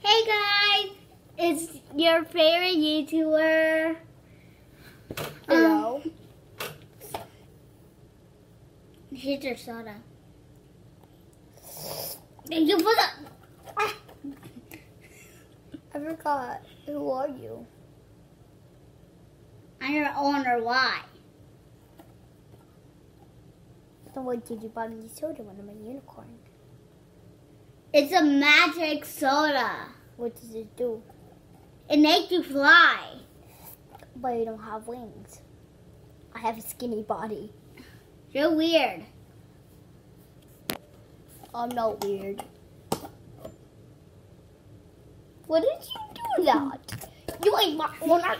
Hey guys, it's your favorite YouTuber. Hello. Um, here's your soda. Thank you for the. Ah, I forgot. Who are you? I'm your owner. Why? So why did you buy me soda when I'm a unicorn? It's a magic soda. What does it do? It makes you fly. But you don't have wings. I have a skinny body. You're weird. I'm not weird. What did you do that? You ain't my owner.